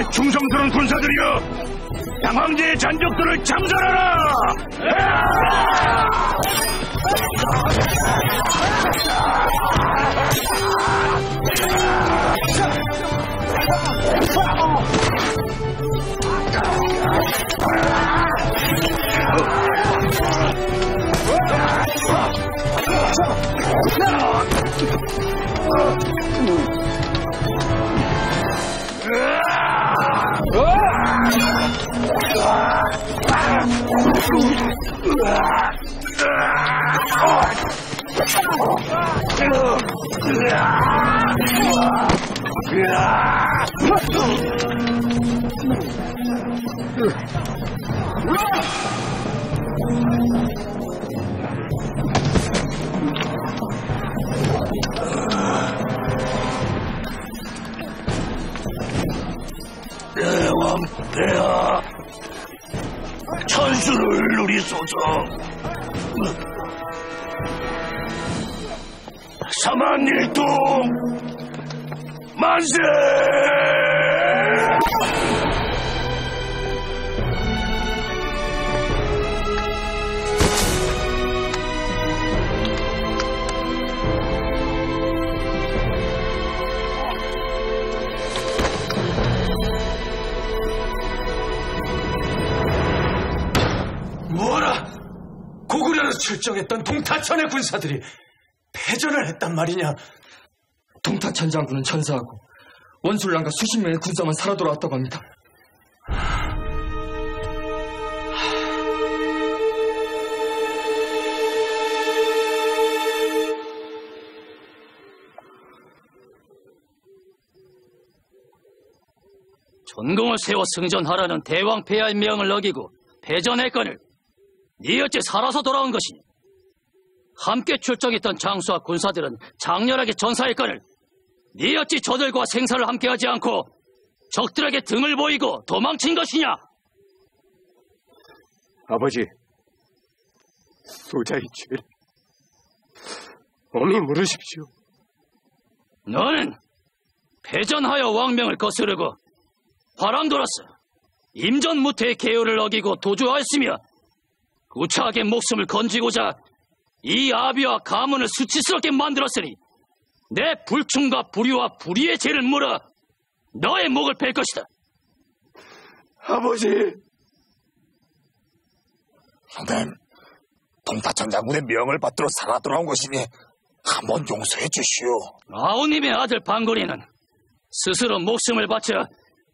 내 충성스러운 군사들이여 당황제의 잔적들을 잠자라라 대왕 폐하 천수를 누리소서. 사만일동 만세 출정했던 동타천의 군사들이 패전을 했단 말이냐? 동타천 장군은 전사하고 원술랑과 수십 명의 군사만 살아 돌아왔다고 합니다. 전공을 세워 승전하라는 대왕 폐하의 명을 어기고 패전했건을 네 어째 살아서 돌아온 것이니 함께 출정했던 장수와 군사들은 장렬하게 전사했건을 네 어찌 저들과 생사를 함께하지 않고 적들에게 등을 보이고 도망친 것이냐? 아버지, 소자의 죄를 엄히 물으십시오. 너는 패전하여 왕명을 거스르고 화랑돌았어 임전무태의 계율을 어기고 도주하였으며 구차하게 목숨을 건지고자 이 아비와 가문을 수치스럽게 만들었으니 내 불충과 불의와 불의의 죄를 물어 너의 목을 뺄 것이다. 아버지, 형님 동타천 장 군의 명을 받들어 살아 돌아온 것이니 한번 용서해 주시오. 아우님의 아들 방골이는 스스로 목숨을 바쳐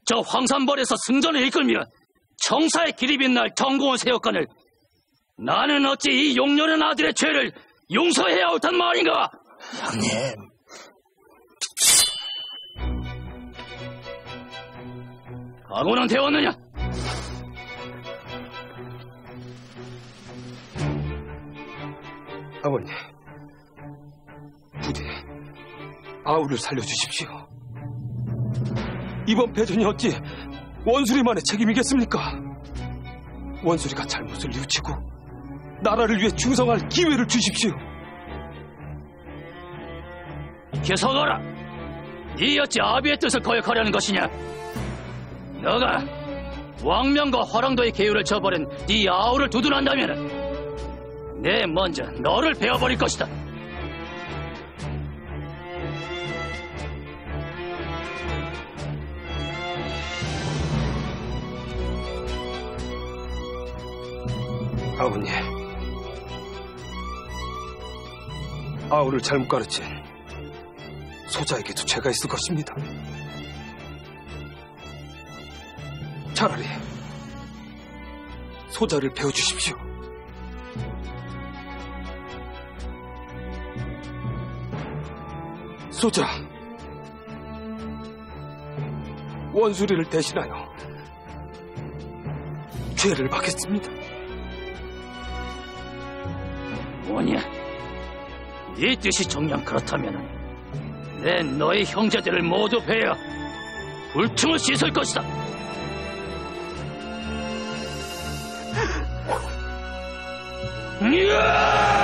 저 황산벌에서 승전을 이끌며 청사의 길이 빛날 정공을 세웠거늘 나는 어찌 이 용녀는 아들의 죄를 용서해야 옳단 말인가? 형님 각오는 되었느냐? 아버님, 부디 아우를 살려주십시오. 이번 패전이 어찌 원수리만의 책임이겠습니까? 원수리가 잘못을 뉘우치고 나라를 위해 충성할 기회를 주십시오. 계속하라. 이 어찌 아비의 뜻을 거역하려는 것이냐? 너가 왕명과 화랑도의 계율을 저버린 네 아우를 두둔한다면 내 먼저 너를 베어버릴 것이다. 아버님, 아우를 잘못 가르친 소자에게도 죄가 있을 것입니다. 차라리 소자를 배워주십시오. 소자, 원수리를 대신하여 죄를 받겠습니다. 뭐냐? 네 뜻이 정녕 그렇다면 내 너의 형제들을 모두 베어 불충을 씻을 것이다. 이야!